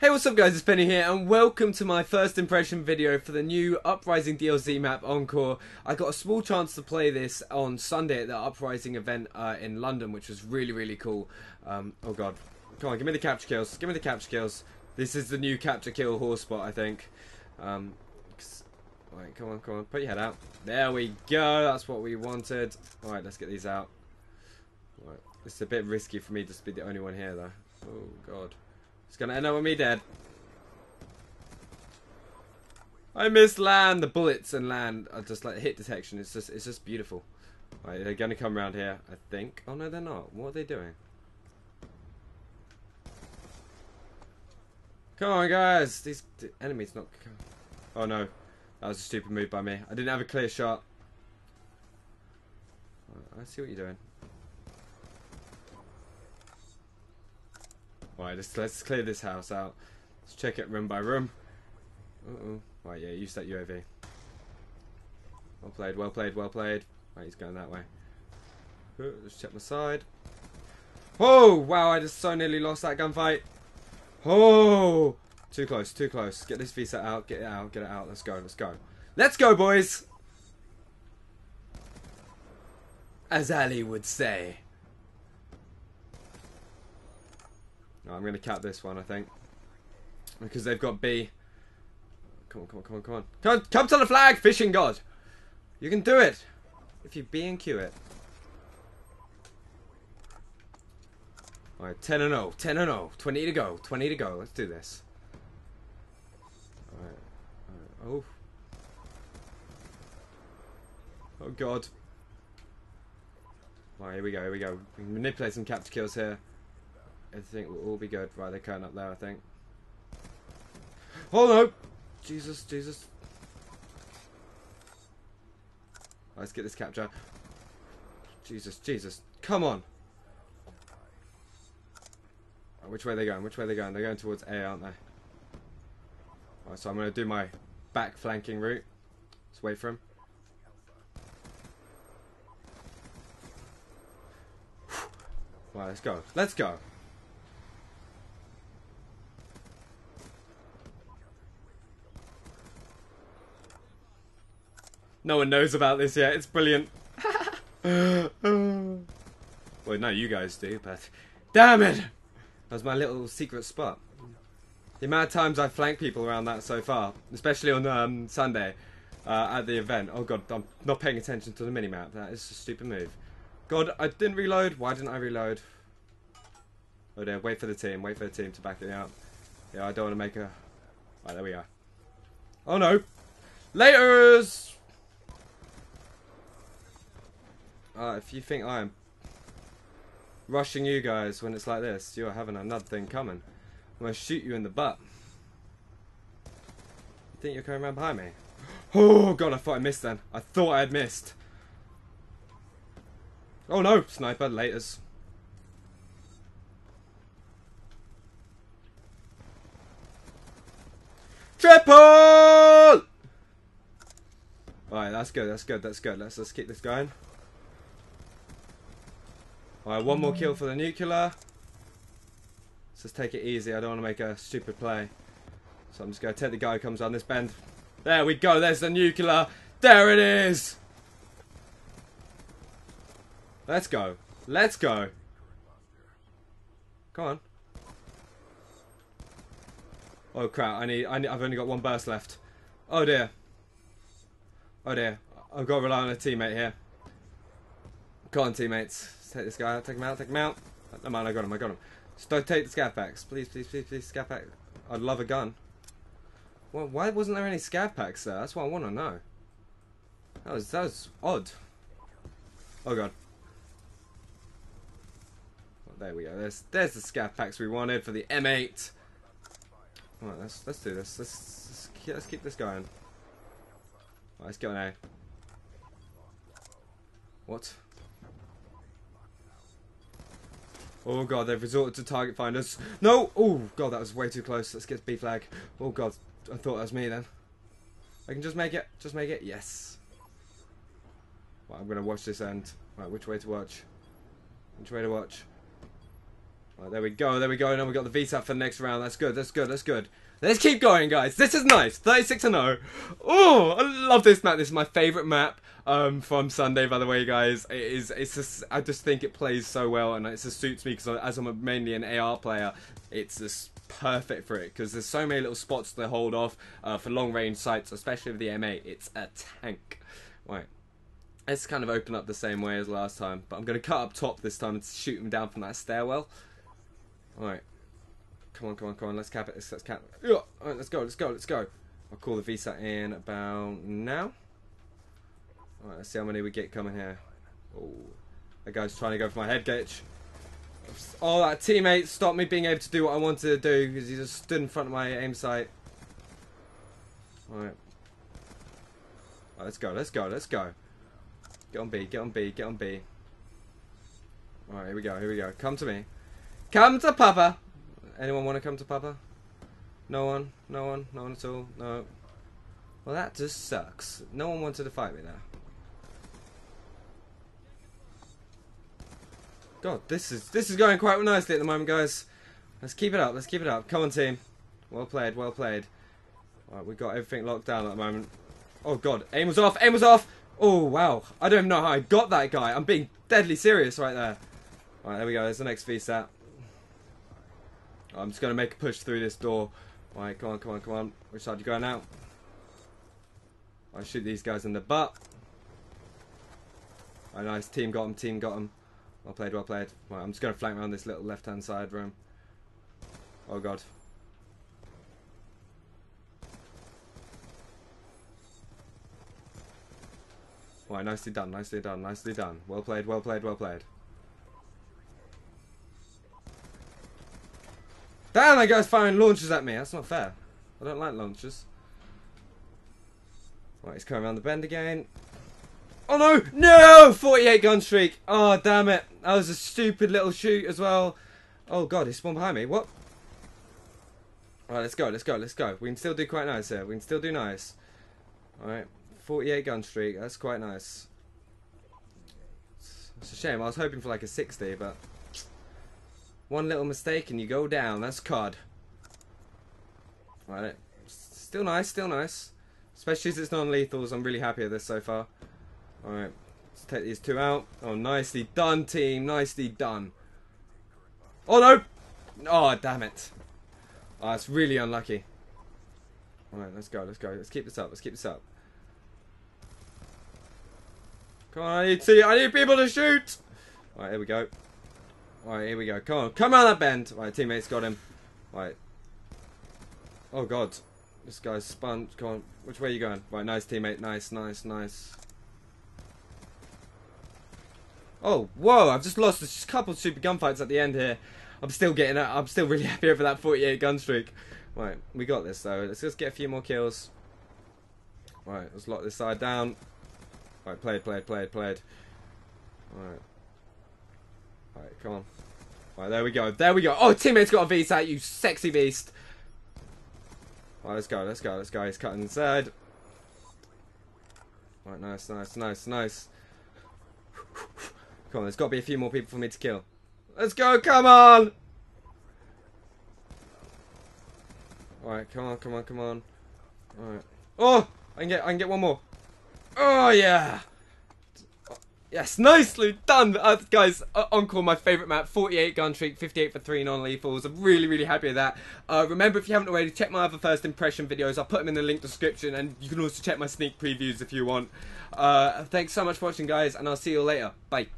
Hey, what's up guys, it's Benny here, and welcome to my first impression video for the new Uprising DLC map, Encore. I got a small chance to play this on Sunday at the Uprising event uh, in London, which was really, really cool. Um, oh god. Come on, give me the capture kills, give me the capture kills. This is the new capture kill horse spot, I think. Um, Alright, come on, come on, put your head out. There we go, that's what we wanted. Alright, let's get these out. Right. It's a bit risky for me to be the only one here, though. Oh god. It's gonna end up with me dead. I miss LAN. The bullets and LAN are just like hit detection. It's just it's just beautiful. Right, they're gonna come around here, I think. Oh no, they're not. What are they doing? Come on, guys. These the enemies not. Oh no, that was a stupid move by me. I didn't have a clear shot. I see what you're doing. Right, let's, let's clear this house out. Let's check it room by room. Uh oh. Right, yeah, use that UAV. Well played, well played, well played. Right, he's going that way. Uh, let's check my side. Oh, wow, I just so nearly lost that gunfight. Oh, too close, too close. Get this VSAT out, get it out, get it out. Let's go, let's go. Let's go, boys! As Ali would say. I'm going to cap this one, I think. Because they've got B. Come on, come on, come on, come on. Come, on, come to the flag, fishing god! You can do it! If you B and Q it. Alright, 10 and 0, 10 and 0. 20 to go, 20 to go. Let's do this. Alright, alright. Oh. Oh god. Alright, here we go, here we go. We can manipulate some capture kills here. I think we'll all be good. Right, they're coming up there, I think. Oh no! Jesus, Jesus. Let's get this capture. Jesus, Jesus. Come on! Right, which way are they going? Which way are they going? They're going towards A, aren't they? Right, so I'm going to do my back flanking route. Let's wait for him. Right, let's go. Let's go. No one knows about this yet. It's brilliant. well, no, you guys do, but damn it! That was my little secret spot. The amount of times I've flanked people around that so far, especially on um, Sunday uh, at the event. Oh god, I'm not paying attention to the minimap. That is a stupid move. God, I didn't reload. Why didn't I reload? Oh dear, wait for the team. Wait for the team to back me up. Yeah, I don't want to make a... Right, there we are. Oh no! Laters! Uh, if you think I'm rushing you guys when it's like this, you're having another thing coming. I'm gonna shoot you in the butt. You think you're coming around behind me? Oh god, I thought I missed then. I thought I had missed. Oh no, sniper, laters. Triple! Alright, that's good, that's good, that's good. Let's let's keep this going. Alright, one more kill for the nuclear. Let's just take it easy. I don't want to make a stupid play. So I'm just going to take the guy who comes on this bend. There we go. There's the nuclear. There it is. Let's go. Let's go. Come on. Oh crap, I need, I need, I've only got one burst left. Oh dear. Oh dear. I've got to rely on a teammate here. Come on, teammates. Take this guy out, take him out, take him out. Mind, I got him, I got him. Just don't take the scav packs. Please, please, please, please, scav pack. I'd love a gun. Well, why wasn't there any scav packs there? That's what I want to know. That was, that was odd. Oh god. Well, there we go. There's, there's the scav packs we wanted for the M8. Alright, let's, let's do this. Let's, let's, keep, let's keep this going. Let's go now. What? Oh god, they've resorted to target finders. No! Oh god, that was way too close. Let's get B flag. Oh god, I thought that was me then. I can just make it. Just make it. Yes. Well, I'm gonna watch this end. Right, which way to watch? Which way to watch? Right, there we go, there we go. Now we got the VSAT for the next round. That's good, that's good, that's good. Let's keep going, guys. This is nice. 36 and 0. Oh, I love this map. This is my favorite map um, from Sunday, by the way, guys. It is. It's just. I just think it plays so well, and it just suits me because as I'm mainly an AR player, it's just perfect for it because there's so many little spots to hold off uh, for long range sights, especially with the M8. It's a tank. Right. Let's kind of open up the same way as last time, but I'm going to cut up top this time and shoot him down from that stairwell. Alright. Come on, come on, come on. Let's cap it. Let's, let's cap it. Let's go, let's go, let's go. I'll call the VSAT in about now. Alright, let's see how many we get coming here. Oh, that guy's trying to go for my head glitch. Oh, that teammate stopped me being able to do what I wanted to do because he just stood in front of my aim sight. Alright. Right, let's go, let's go, let's go. Get on B, get on B, get on B. Alright, here we go, here we go. Come to me. Come to Papa. Anyone want to come to Papa? No one? No one? No one at all? No. Well, that just sucks. No one wanted to fight me there. God, this is this is going quite nicely at the moment, guys. Let's keep it up. Let's keep it up. Come on, team. Well played. Well played. Right, we've got everything locked down at the moment. Oh God, aim was off. Aim was off. Oh wow. I don't even know how I got that guy. I'm being deadly serious right there. Right, there we go. There's the next VSAT. I'm just going to make a push through this door. Right, come on, come on, come on. Which side are you going out? I shoot these guys in the butt. Oh, nice. Team got him, team got him. Well played, well played. Right, I'm just going to flank around this little left-hand side room. Oh, God. Right, nicely done, nicely done, nicely done. Well played, well played, well played. Damn, that guy's firing launchers at me. That's not fair. I don't like launchers. Right, he's coming around the bend again. Oh no! No! 48 gun streak. Oh, damn it. That was a stupid little shoot as well. Oh god, he spawned behind me. What? Alright, let's go, let's go, let's go. We can still do quite nice here. We can still do nice. Alright, 48 gun streak. That's quite nice. It's a shame. I was hoping for like a 60, but one little mistake and you go down. That's COD. Right. Still nice, still nice. Especially as it's non-lethals. I'm really happy with this so far. Alright. Let's take these two out. Oh, nicely done, team. Nicely done. Oh, no! Oh, damn it. Oh, it's really unlucky. Alright, let's go, let's go. Let's keep this up, let's keep this up. Come on, I need, to, I need people to shoot! Alright, here we go. Alright, here we go. Come on. Come on that bend. Right, teammates got him. Right. Oh, God. This guy's spun. Come on. Which way are you going? Right, nice teammate. Nice, nice, nice. Oh, whoa. I've just lost a couple of super gunfights at the end here. I'm still getting I'm still really happy over that 48 gun streak. Right, we got this, though. Let's just get a few more kills. Right, let's lock this side down. Right, played, played, played, played. Alright. Alright, come on. Right, there we go. There we go. Oh, teammate's got a VSAT, you sexy beast. Right, let's go, let's go, let's go. He's cutting inside. Right, nice, nice, nice, nice. Come on, there's got to be a few more people for me to kill. Let's go, come on! Alright, come on, come on, come on. Alright. Oh! I can get I can get one more. Oh yeah! Yes, nicely done, uh, guys. Uh, Encore, my favourite map, 48 gun streak, 58 for 3 non-lethals. I'm really, really happy with that. Uh, remember, if you haven't already, check my other first impression videos. I'll put them in the link description, and you can also check my sneak previews if you want. Uh, thanks so much for watching, guys, and I'll see you later. Bye.